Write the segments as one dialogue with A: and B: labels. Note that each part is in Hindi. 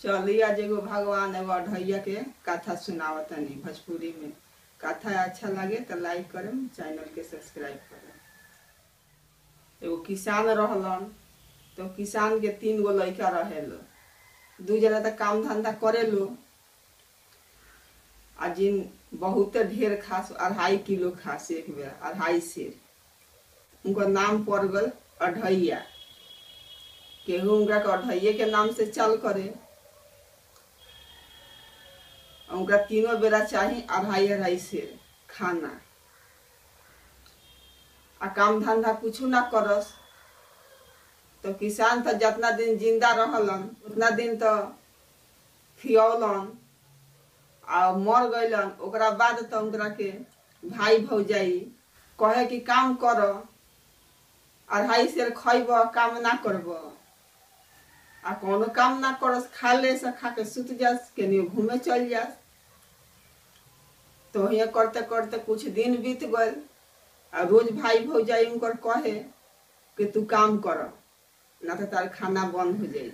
A: चली आज एगो भगवान एगो अढ़ैया के कथा सुनावत तनी भोजपुरी में कथा अच्छा लगे तो लाइक करम, चैनल के सब्सक्राइब करम। एगो किसान रहलन तो किसान के तीन गो लड़का रहेलो। दू जना तो काम धंधा करेलो। आ जिन बहुते ढेर खास, अढ़ाई किलो खास एक बेर, अढ़ाई सेर उनका नाम पड़ गल अढ़ैया। केहू उनका अढ़ैये के नाम से चल करे। उनका तीनों बेरा चाही अढ़ाई अढ़ाई सेर खाना। आ काम धंधा कुछ ना करस। तो किसान तो जितना दिन ज़िंदा रहलन, उतना दिन तो खियौलन आ मर गईलन ओकरा बाद तो उनकरा के भाई भौजाई कहे कि काम कर, अढ़ाई सेर खैब काम ना करब। आ कोनो काम ना करस, खा ले से खा के सुत जास, केनियो घूमे चल जास। तो हिया करते करते कुछ दिन बीत गए आ रोज भाई भौजाई उनकर कहे कि तू काम कर, ना तो तार खाना बंद हो जाई।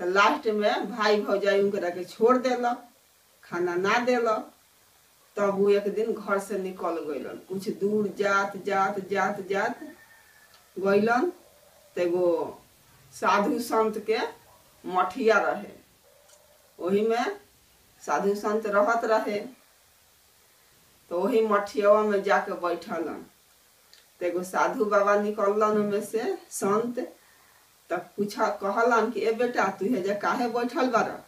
A: तो लास्ट में भाई भौजाई उनकरा के छोड़ देलक खाना ना देलक तब वो एक दिन घर से निकल गईलन कुछ दूर जात जात जात जात गईलन तो साधु संत के मठिया रहे। वही में साधु संत रहत रहे तो वही मठियावा में जाके बैठलन। तो एगो साधु बाबा निकललन में से संत तब पूछा, कहलन कि, ए बेटा, तू हेजा काहे बैठल बार?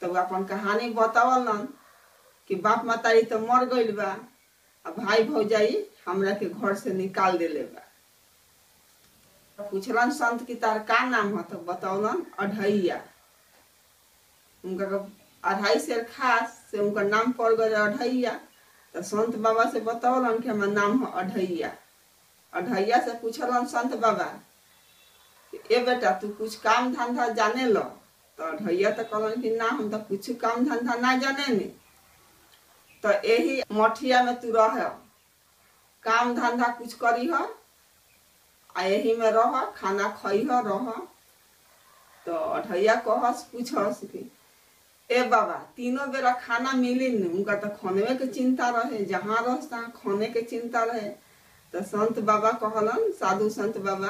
A: तब अपन कहानी बतावलन कि, बाप मातारी तो मर गइल बा, आ भाई भौजाई हमरा के घर से निकाल देले बा। तो पूछलन संत की, तार का नाम है तो बतौलन, अढ़ैया। उनका अढ़ाई शेर खास, से उनका नाम पड़ गए अढ़ैया तो संत बाबा से बतौलन कि हमार नाम है अढ़ैया अढ़ैया से पूछलन संत बाबा, ए बेटा, तू कुछ काम धंधा जाने लो? तो अढ़ैया तो कहलन कि, ना, हम तो कुछ काम धंधा ना जाने नी तो यही मठिया में तू रह। काम धंधा कुछ करी हो आ यही में रह, खाना खई रह। तो अढ़ैया कहस, पूछस कि ए बाबा, तीनों बेरा खाना मिली न उनका तो खाने के चिंता रहे, जहाँ रह तहाँ खाने के चिंता रहे। तो संत बाबा कहलन, साधु संत बाबा,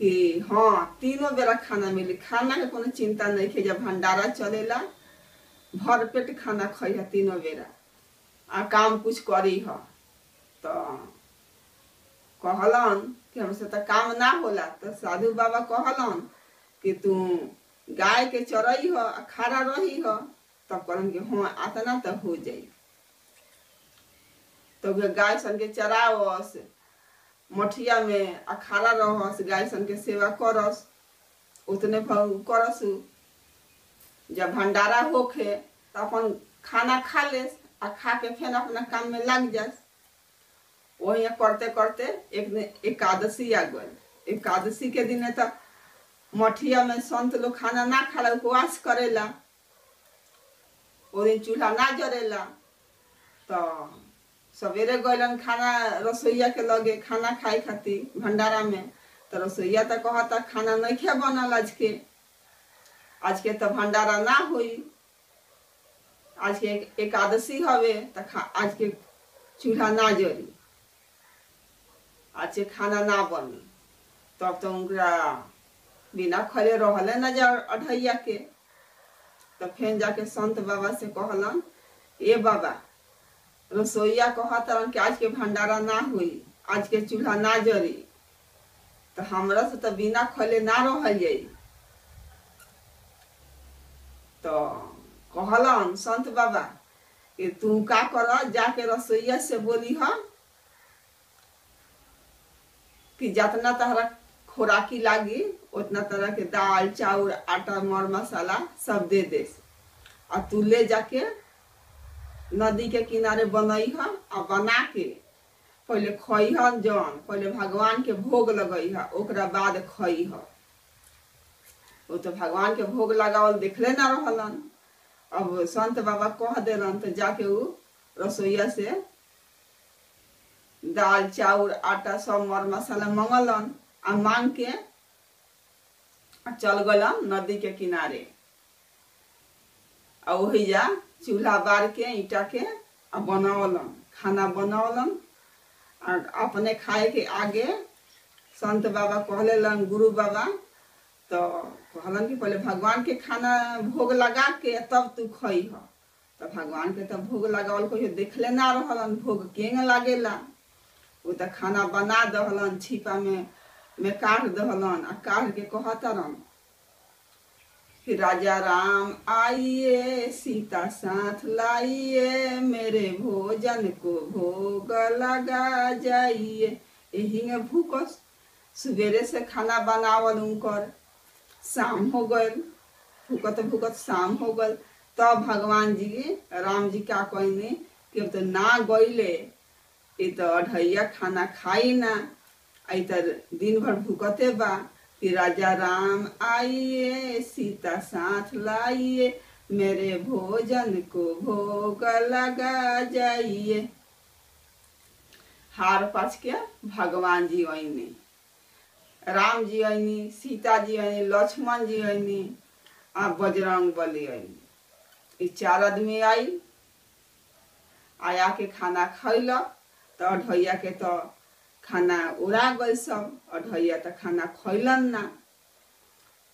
A: कि हाँ तीनों बेरा खाना मिली। खाना के कोनो चिंता नहीं है जब भंडारा चलेला, भर पेट खाना खई है तीनों बेरा। आ काम कुछ करी ह तो कहलन कि हमसे तो काम ना होला तो साधु बाबा कहलन कि तू गाय के चरई हो खड़ा रही हो, तब कहलन कि हाँ आतना तो हो जाई। तो गाय सन के चरावस मठिया में आ खड़ा रहस, गाय सन के सेवा करस उतने करस। जब भंडारा होखे तो अपन खाना खा लेस, आ खा के फिर अपना काम में लग जास। वही करते करते एक एकादशी आ गई एकादशी के दिन तो मठिया में संत लोग खाना ना खाला, उपवास करेला। दिन चूल्हा ना जरेला। तो सवेरे गइलन खाना रसोईया के लगे खाना खाए खातिर भंडारा में। तो रसोईया तो कहता खाना नहीं खे बनल आज के आज के तो भंडारा ना हुई। आज के एकादशी हवे तो आज के चूल्हा ना जरी। आज के खाना ना बनी तब तो उनका बिना खले रहले न जा अढ़ैया के। तो फिर जाके संत बाबा से कहलन ए बाबा, रसोईया कहतरन कि आज के भंडारा ना हुई, आज के चूल्हा ना जरी। तो हमरा से तो बिना खले ना जाई तो कहलन संत बाबा कि तू का कर जाके रसोईया से बोली ह कि जितना तहरा खोराकी लागी उतना तरह के दाल, चाउर, आटा, मर मसाला सब दे दे। आ तू ले जाके नदी के किनारे बनई ह आ बना के, पहले खई ह जौन, पहले भगवान के भोग लगई ह, ओकरा बाद खई ह। वो तो भगवान के भोग लगावल देखले ना रहलन। अब संत बाबा कह देलन तो जाके उ रसोईया से दाल, चाउर, आटा सब मर मसाला मंगलन आ मांग के चल गलन नदी के किनारे। आ वही जा, चूल्हा बार के, ईटा के, आ बनावलन खाना बनावलन आ अपने खाए के आगे संत बाबा कहलेलन गुरु बाबा तो कहलन कि पहले भगवान के खाना भोग लगा के तब तू खई ह। तो भगवान के तब भोग लगावल, कहियो देखले ना रहलन, भोग केंग लागेला। वो तो खाना बना दहलन, छिपा में में काट दहलन आ काट के कहतरन कि राजा राम, आइए सीता साथ लाइए, मेरे भोजन को भोग लगा जाइए। यही में भूकस सवेरे से खाना बनावल उनकर। शाम हो गल भूकत भूकत शाम हो गल तब भगवान जी, राम जी का कहने कि तो ना गईले ये तो अढ़ैया खाना खाई ना। आई तो दिन भर भूकते बा। कि राजा राम आइए, सीता साथ लाइए, मेरे भोजन को भोग लगा जाइए। हार पाच के भगवान जी आईने राम जी आईनी सीता जी आईनी लक्ष्मण जी आईनी आ बजरंग बली ये चार आदमी आई। आया के खाना खैलक तो अढ़ैया के तो खाना उड़ा गल सब अढ़ैया तो खाना खैलन ना।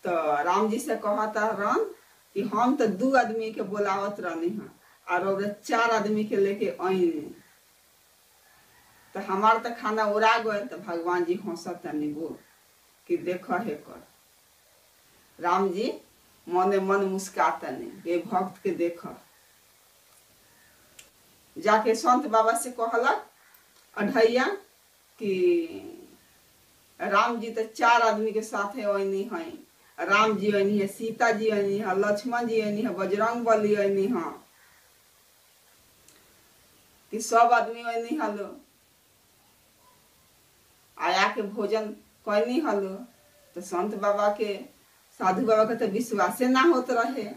A: तो राम जी से कहता रन कि हम तो दू आदमी के बोलावत रहनी हैं, और चार आदमी के लेके आईनी। तो हमार तो खाना उड़ा गए तो भगवान जी हंसत बोल, कि देख हे कर। राम जी मने मन मुस्कातनी ये भक्त के देख जाके संत बाबा से कहलक अढ़ैया कि राम जी तो चार आदमी के साथ है ओनी है। राम जी ओनी है, सीता जी ओनी है, लक्ष्मण जी ओनी है, बजरंग बली ओनी है। कि सब आदमी ओनी हलो आया के भोजन कैनी हलो तो संत बाबा के, साधु बाबा के तो विश्वासे ना होत रहे।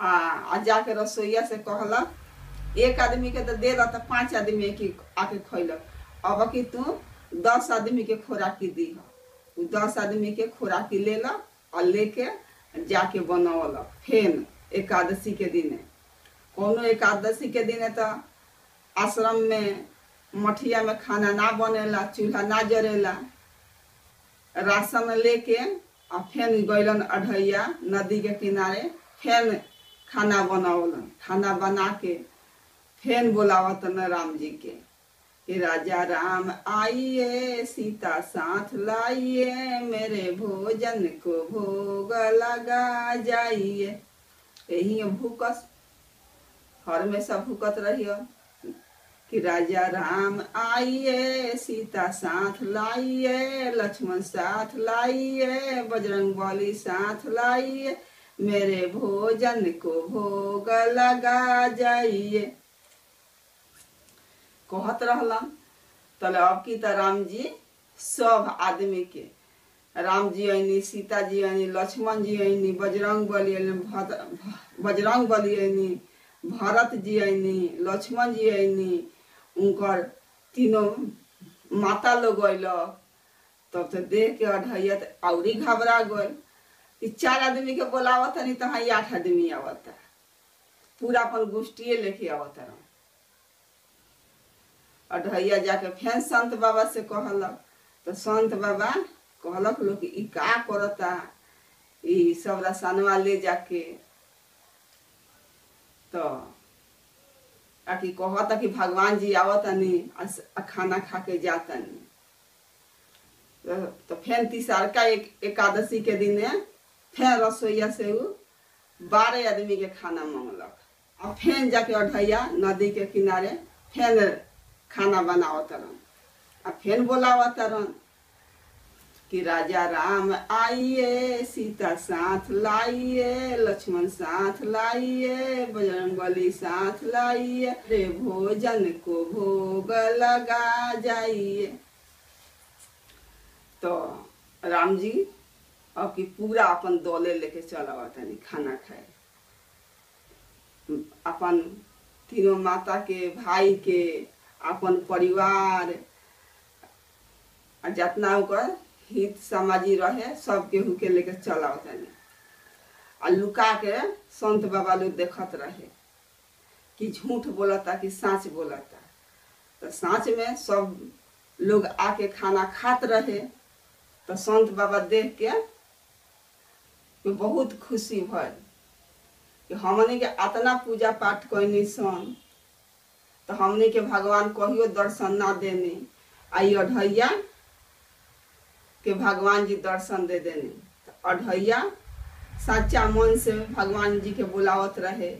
A: आ आ जाके रसोईया से कहलक एक आदमी के तो दे दा तो पाँच आदमी के आके खैलक। अब कि तू दस आदमी के खोराकी दी। उ दस आदमी के खोराकी लेलक और लेके जाके बनौलक। फेन एकादशी के दिने। कोनो एकादशी के दिने तो आश्रम में मठिया में खाना ना बनेला, चूल्हा ना जरेला। राशन लेके आ फेन गैलन अढ़ैया नदी के किनारे फेन खाना बनावलन खाना बना के फेन बोलावतन राम जी के, कि राजा राम आइए, सीता साथ लाइए, मेरे भोजन को भोग लगा जाइए। यही भूकस, हर में सब भूकत रहियो, कि राजा राम आइए, सीता साथ लाइए, लक्ष्मण साथ लाइए, बजरंग बली साथ लाइए, मेरे भोजन को भोग लगा जाइए। कहत रहलन, तले अब की तो राम जी सब आदमी के। राम जी ऐनी सीता जी ऐनी लक्ष्मण जी ऐनी बजरंग बली बजरंग बली ऐनी भरत जी ऐनी लक्ष्मण जी ऐनी उनकर तीनों माता लोग अयलक तब तो देख के अढ़ैया तो औरी घबरा गल चार आदमी के बोलावत नहीं तो हाँ आठ आदमी आवता। पूरा अपन गोष्ठिए लेके आवता। रह अढ़ैया जाके फेन संत बाबा से कहलक। तो संत बाबा कहलक लोग कि करता? सब रसनवा ले जाके। तो आकि कहता कि भगवान जी आवतनी आ खाना खा के जातनी। तो, तो फेन तीसरका एक एकादशी के दिने फेन रसोईया से उ बारह आदमी के खाना मांगलक। आ फिर जाके अढ़ैया नदी के किनारे फेन खाना बनावत रहन। आ फेन बोलावत रहन कि राजा राम, आइए, सीता साथ लाइए, लक्ष्मण साथ लाइए बजरंग बली साथ लाइए, रे भोजन को भोग लगा जाइए। तो राम जी, अब की पूरा अपन दौले लेके चला तनी खाना खाए। अपन तीनों माता के, भाई के अपन परिवार जितना ओकर हित समाजी रहे, सब केहू के लेके चलाओ तनी आ लुका के संत बाबा लोग देखत रहे, कि झूठ बोलता कि साँच बोलता। तो साँच में सब लोग आके खाना खात रहे तो संत बाबा देख के बहुत खुशी भल कि हमने के अतना पूजा पाठ कैनी सन। तो हमने के भगवान कहियो दर्शन ना देने। आई अढ़ैया के भगवान जी दर्शन दे देने। तो अढ़ैया सच्चा मन से भगवान जी के बुलावत रहे,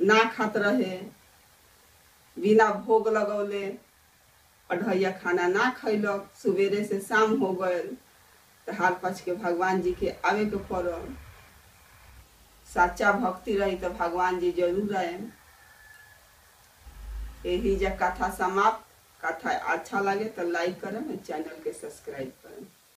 A: ना खात रहे, बिना भोग लगौले, अढ़ैया खाना ना खैलक सवेरे से शाम हो गए तो हार पछ के भगवान जी के आवे के पड़ल। सच्चा भक्ति रही तो भगवान जी ज़रूर आए यही जब कथा समाप्त कथा अच्छा लगे तो लाइक करें चैनल के सब्सक्राइब करें।